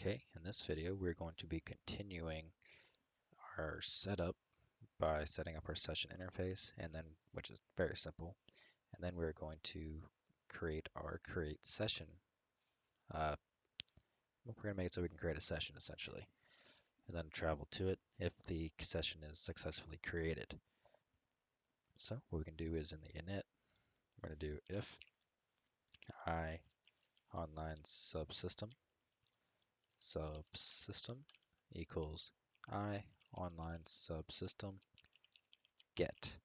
Okay, in this video, we're going to be continuing our setup by setting up our session interface, and then, which is very simple. And then we're going to create our create session. Uh, we're going to make it so we can create a session essentially, and then travel to it if the session is successfully created. So what we can do is in the init, we're going to do if i online subsystem subsystem equals i online subsystem get.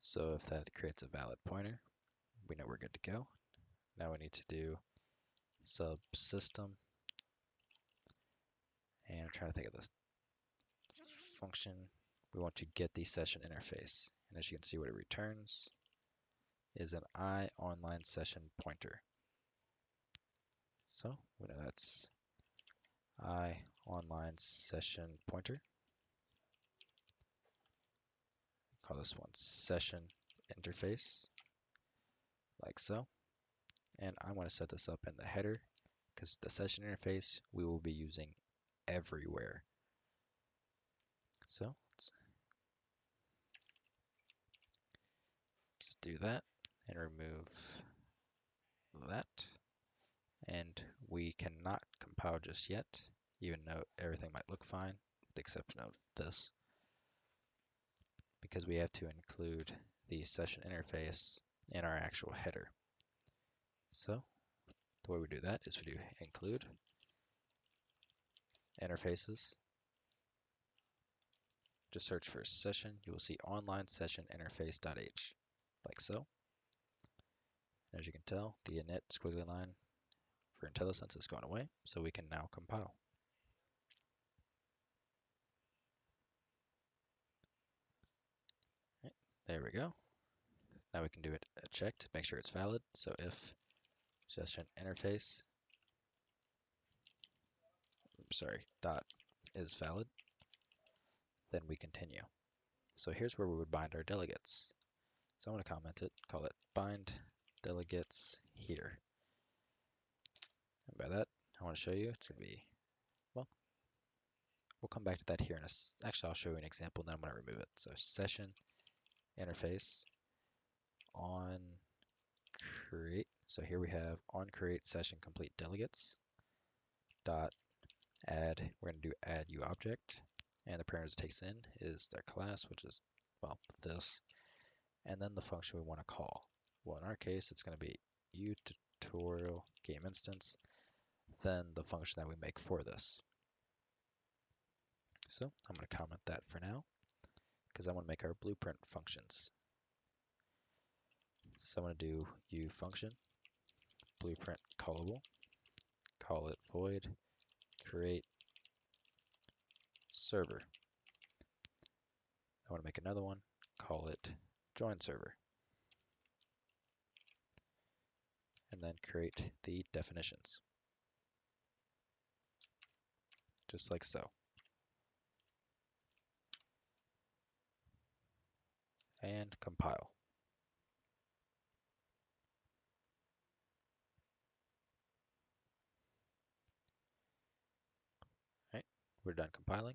So if that creates a valid pointer, we know we're good to go. Now we need to do subsystem, and I'm trying to think of this function. We want to get the session interface, and as you can see, what it returns is an i online session pointer. So we know that's i online session pointer. Call this one session interface, like so. And I want to set this up in the header because the session interface we will be using everywhere. So let's just do that and remove that and we cannot compile just yet, even though everything might look fine, with the exception of this, because we have to include the session interface in our actual header. So the way we do that is we do include interfaces. Just search for session. You will see online session interface.h, like so. As you can tell, the init squiggly line for IntelliSense is going away, so we can now compile. There we go. Now we can do it a check to make sure it's valid. So if session interface, sorry, dot is valid, then we continue. So here's where we would bind our delegates. So I'm going to comment it, call it bind delegates here. And by that, I want to show you it's going to be, well, we'll come back to that here in a, actually I'll show you an example, and then I'm going to remove it. So session interface on create. So here we have on create session complete delegates dot add. We're going to do add u object, and the parameters it takes in is their class, which is well this, and then the function we want to call. Well, in our case, it's going to be u tutorial game instance then the function that we make for this. So I'm going to comment that for now because I want to make our blueprint functions. So I'm going to do u function blueprint callable, call it void create server. I want to make another one, call it join server. And then create the definitions. Just like so. And compile. Right, we're done compiling.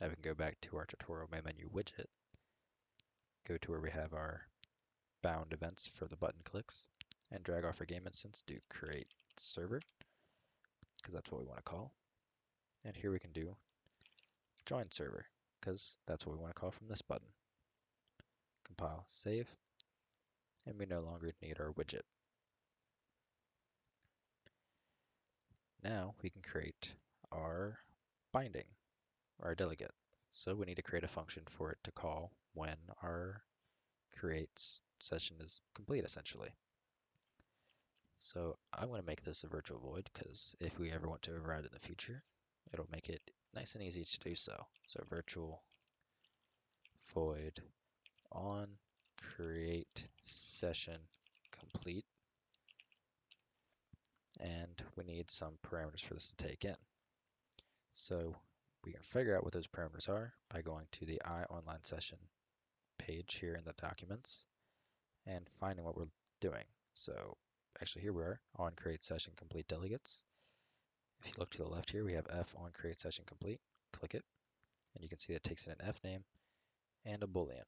Now we can go back to our tutorial main menu widget, go to where we have our bound events for the button clicks, and drag off our game instance, do create server, because that's what we want to call. And here we can do join server, because that's what we want to call from this button. Compile, save, and we no longer need our widget. Now we can create our binding, our delegate. So we need to create a function for it to call when our create session is complete, essentially. So I'm going to make this a virtual void because if we ever want to override in the future, it'll make it nice and easy to do so. So virtual void on create session complete. And we need some parameters for this to take in. So we can figure out what those parameters are by going to the I online session page here in the documents and finding what we're doing. So actually here we are on create session complete delegates. If you look to the left here, we have f on create session complete. Click it, and you can see it takes in an f name and a boolean.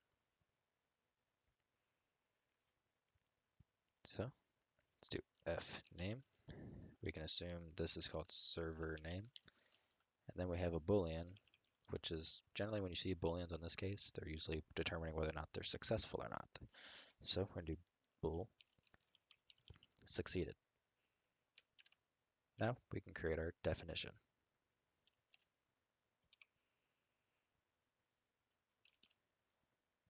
So let's do f name. We can assume this is called server name. And then we have a boolean, which is generally when you see booleans in this case, they're usually determining whether or not they're successful or not. So we're going to do bool succeeded. Now we can create our definition.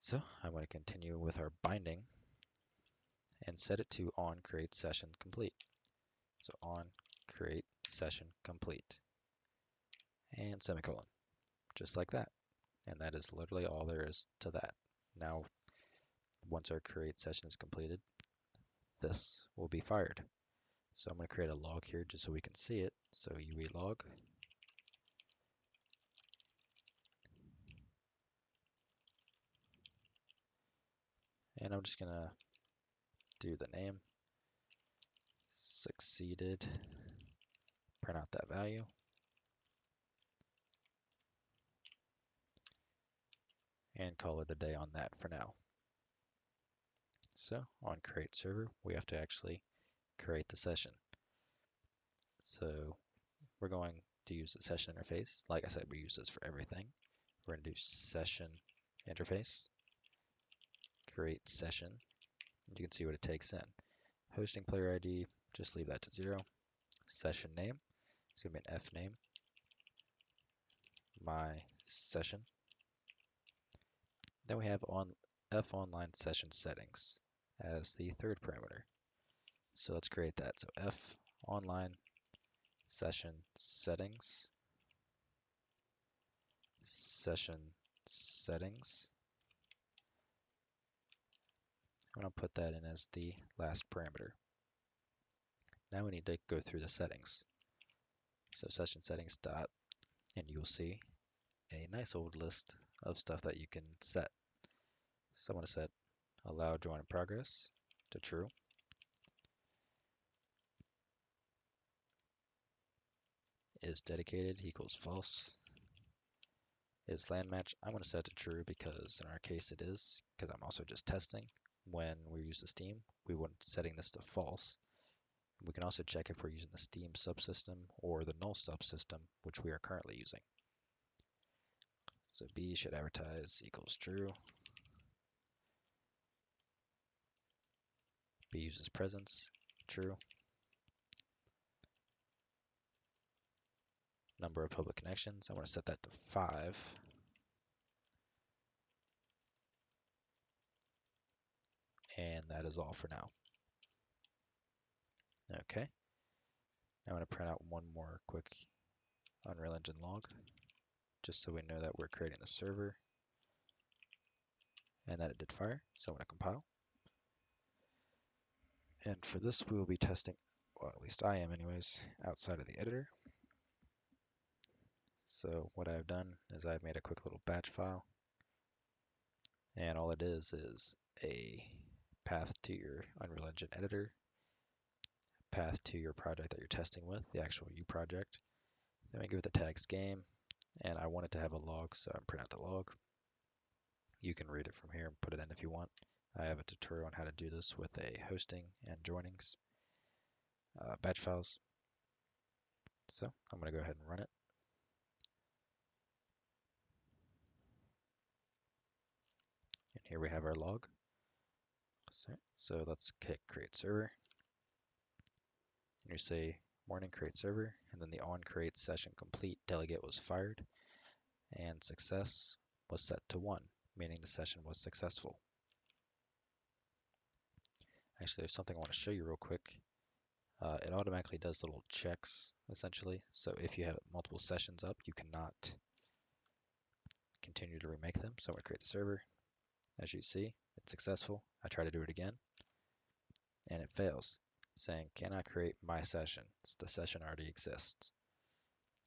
So I'm going to continue with our binding and set it to on create session complete. So on create session complete and semicolon, just like that. And that is literally all there is to that. Now, once our create session is completed, this will be fired. So I'm going to create a log here just so we can see it. So UE log. And I'm just going to do the name, succeeded, print out that value. And call it a day on that for now. So on create server, we have to actually create the session. So we're going to use the session interface. Like I said, we use this for everything. We're going to do session interface, create session. You can see what it takes in. Hosting player ID, just leave that to zero. Session name, it's going to be an F name. My session. Then we have on F online session settings as the third parameter. So let's create that. So F online session settings, session settings. I'm going to put that in as the last parameter. Now we need to go through the settings. So session settings dot, and you'll see a nice old list of stuff that you can set. So I'm going to set allow join in progress to true. Is dedicated equals false. Is LAN match, I'm going to set to true because in our case it is, because I'm also just testing. When we use the Steam, we want setting this to false. We can also check if we're using the Steam subsystem or the null subsystem, which we are currently using. So B should advertise equals true. B uses presence, true. Number of public connections, I want to set that to five. And that is all for now. Okay. Now I'm going to print out one more quick Unreal Engine log, just so we know that we're creating the server and that it did fire. So I'm going to compile. And for this, we will be testing, well, at least I am anyways, outside of the editor. So what I've done is I've made a quick little batch file. And all it is is a path to your Unreal Engine editor, path to your project that you're testing with, the actual U project. Then we give it the tags game, and I want it to have a log, so I print out the log. You can read it from here and put it in if you want. I have a tutorial on how to do this with a hosting and joinings uh, batch files. So I'm going to go ahead and run it. Here we have our log. So, let's hit create server. And you say morning create server, and then the on create session complete delegate was fired, and success was set to one, meaning the session was successful. Actually, there's something I want to show you real quick. Uh, it automatically does little checks, essentially. So if you have multiple sessions up, you cannot continue to remake them. So I'm going to create the server. As you see, it's successful. I try to do it again, and it fails, saying, cannot create my session. The session already exists.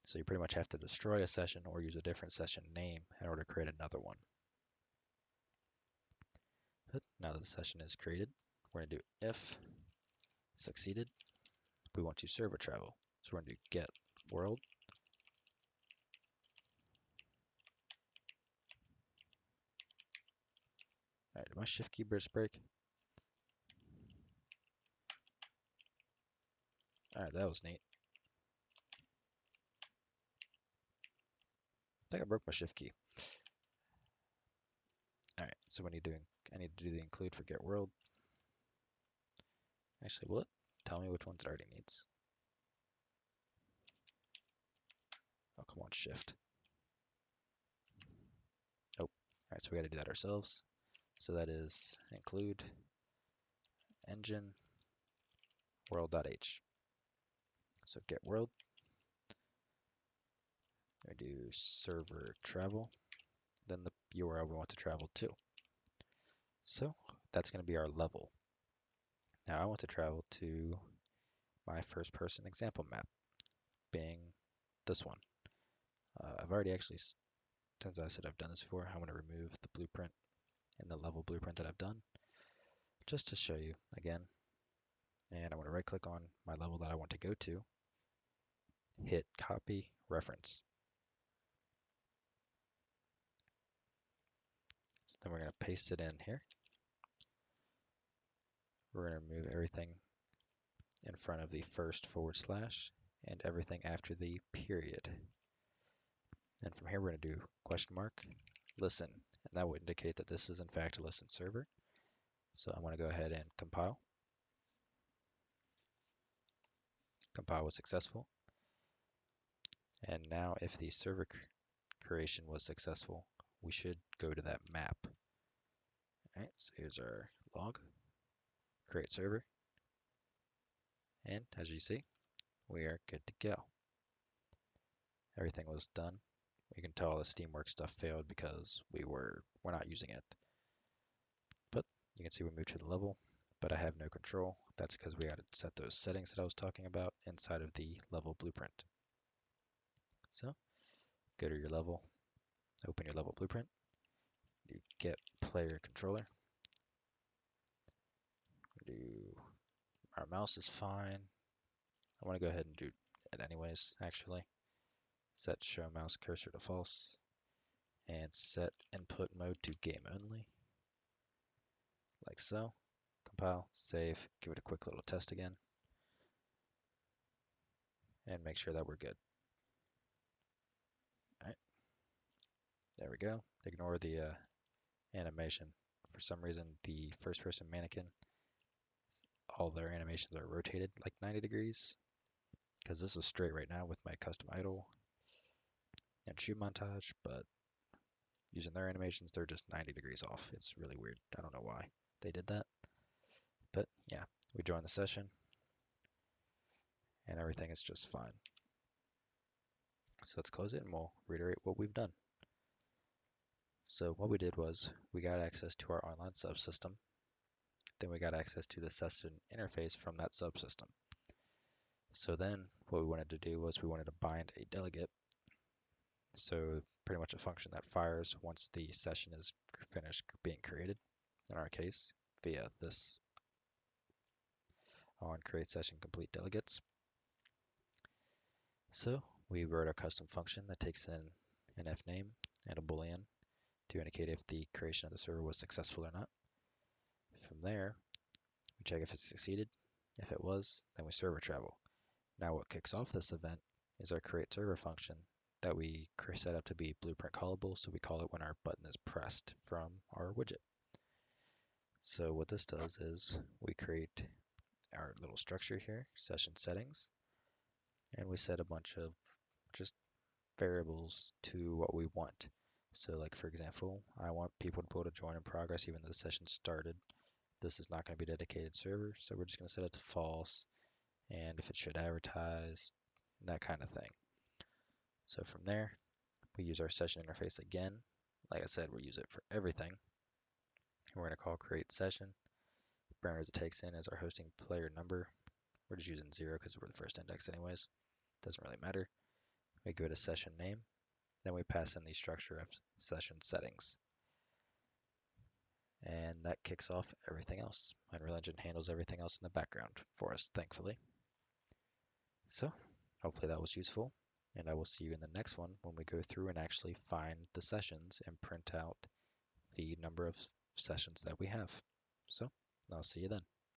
So you pretty much have to destroy a session or use a different session name in order to create another one. But now that the session is created, we're going to do if succeeded. We want to server travel. So we're going to do get world. Alright, my shift key burst break? Alright, that was neat. I think I broke my shift key. Alright, so when you doing I need to do the include for get world. Actually, will it tell me which ones it already needs? Oh, come on, shift. Nope. Alright, so we got to do that ourselves. So that is include engine world.h. So get world. I do server travel, then the URL we want to travel to. So that's going to be our level. Now I want to travel to my first person example map, being this one. Uh, I've already actually, since I said I've done this before, I'm going to remove the blueprint and the level blueprint that I've done, just to show you again. And I want to right click on my level that I want to go to, hit copy reference. So then we're going to paste it in here. We're going to remove everything in front of the first forward slash and everything after the period. And from here, we're going to do question mark, listen, and that would indicate that this is in fact a listen server. So I'm going to go ahead and compile. Compile was successful. And now if the server creation was successful, we should go to that map. All right, so here's our log create server. And as you see, we are good to go. Everything was done. We can tell the Steamworks stuff failed because we were we're not using it. But you can see we moved to the level, but I have no control. That's because we had to set those settings that I was talking about inside of the level blueprint. So go to your level, open your level blueprint, you get player controller, do our mouse is fine. I want to go ahead and do it anyways, actually. Set show mouse cursor to false and set input mode to game only. Like so. Compile, save, give it a quick little test again. And make sure that we're good. Alright. There we go. Ignore the uh, animation. For some reason, the first person mannequin all their animations are rotated like 90 degrees because this is straight right now with my custom idle and shoot montage, but using their animations, they're just 90 degrees off. It's really weird. I don't know why they did that. But yeah, we join the session and everything is just fine. So let's close it and we'll reiterate what we've done. So what we did was we got access to our online subsystem then we got access to the session interface from that subsystem. So then what we wanted to do was we wanted to bind a delegate. So pretty much a function that fires once the session is finished being created, in our case, via this on create session complete delegates. So we wrote a custom function that takes in an f name and a boolean to indicate if the creation of the server was successful or not. From there, we check if it succeeded. If it was, then we server travel. Now what kicks off this event is our create server function that we set up to be blueprint callable, so we call it when our button is pressed from our widget. So what this does is we create our little structure here, session settings, and we set a bunch of just variables to what we want. So like for example, I want people to be able to join in progress even though the session started. This is not going to be a dedicated server, so we're just going to set it to false, and if it should advertise, that kind of thing. So from there, we use our session interface again. Like I said, we'll use it for everything. We're going to call create session. Parameters it takes in is our hosting player number. We're just using zero because we're the first index anyways. Doesn't really matter. We go to session name. Then we pass in the structure of session settings and that kicks off everything else. Unreal Engine handles everything else in the background for us, thankfully. So Hopefully that was useful, and I will see you in the next one when we go through and actually find the sessions and print out the number of sessions that we have. So I'll see you then.